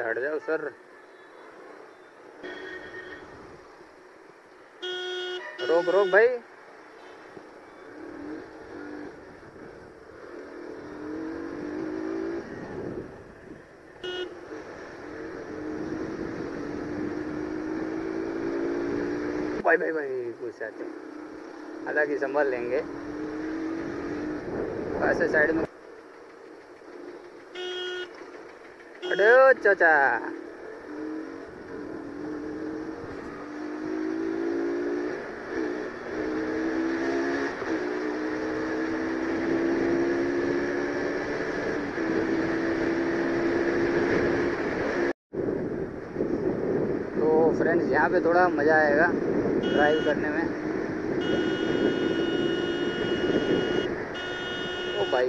हट जाओ, सर। रोक रोक भाई। भाई भाई भाई, कुछ आते हालाँकि संभाल लेंगे। ऐसे साइड में चाचा। तो फ्रेंड्स यहाँ पे थोड़ा मज़ा आएगा ड्राइव करने में। ओ भाई।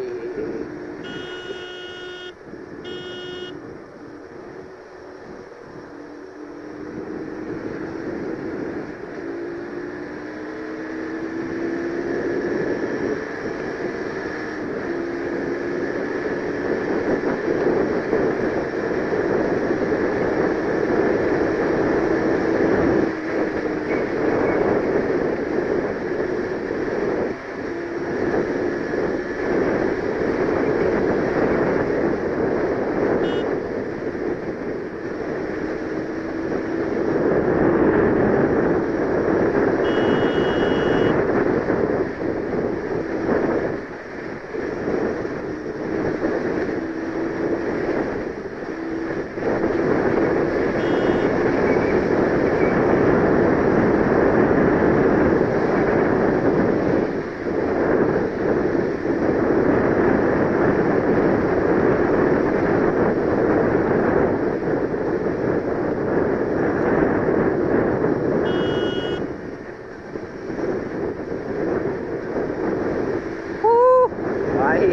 भाई।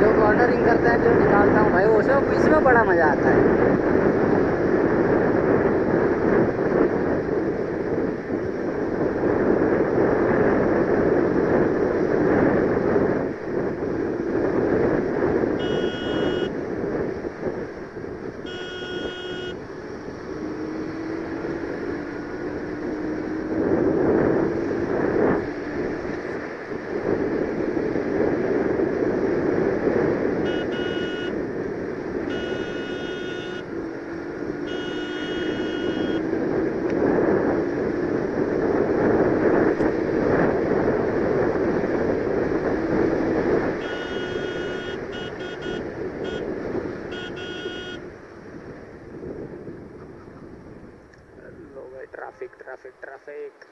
जो कॉर्नरिंग करते हैं, जो निकालता हूँ भाई, वो सब इसमें बड़ा मज़ा आता है लो भाई ट्रैफ़िक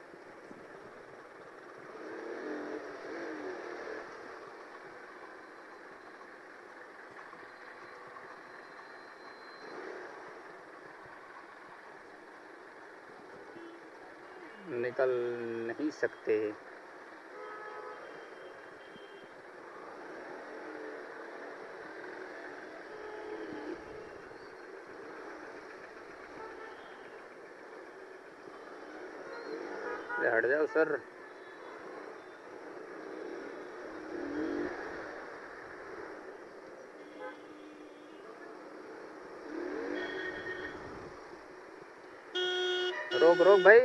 निकल नहीं सकते। हट जाओ सर। रोक रोक भाई।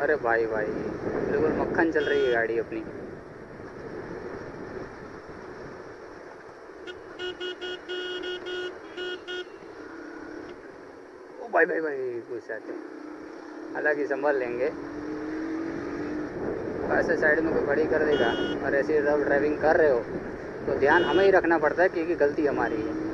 अरे भाई भाई, बिल्कुल मक्खन चल रही है गाड़ी अपनी। भाई भाई भाई कुछ आते हालाँकि संभाल लेंगे। ऐसे साइड में कोई खड़ी कर देगा। और ऐसे जब ड्राइविंग कर रहे हो तो ध्यान हमें ही रखना पड़ता है क्योंकि गलती हमारी है।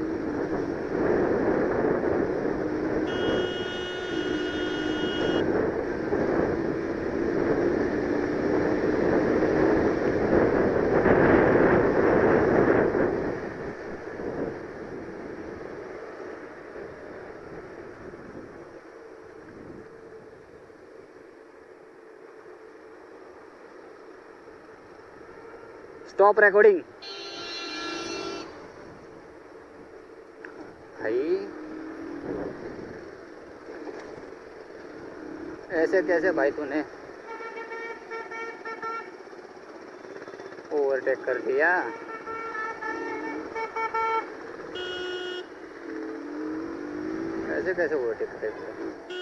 स्टॉप रिकॉर्डिंग भाई। ऐसे कैसे भाई तूने? ओवरटेक कर दिया। ऐसे कैसे ओवरटेक कर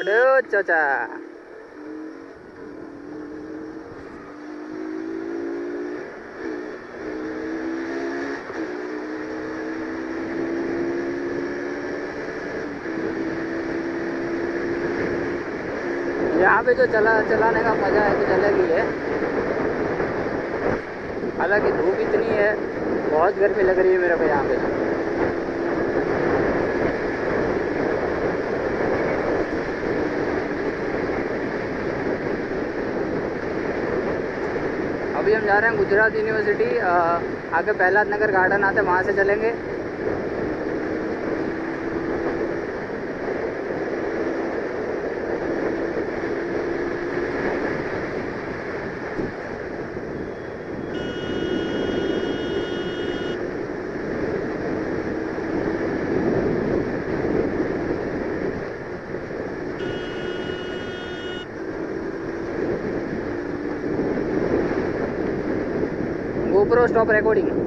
Aduh. यहाँ पे जो चला, चलाने का मज़ा है, कुछ अलग ही है हालाँकि धूप इतनी है, बहुत गर्मी लग रही है मेरे को यहाँ पे अभी हम जा रहे हैं गुजरात यूनिवर्सिटी। आगे प्रहलाद नगर गार्डन आते हैं वहाँ से चलेंगे। Stop recording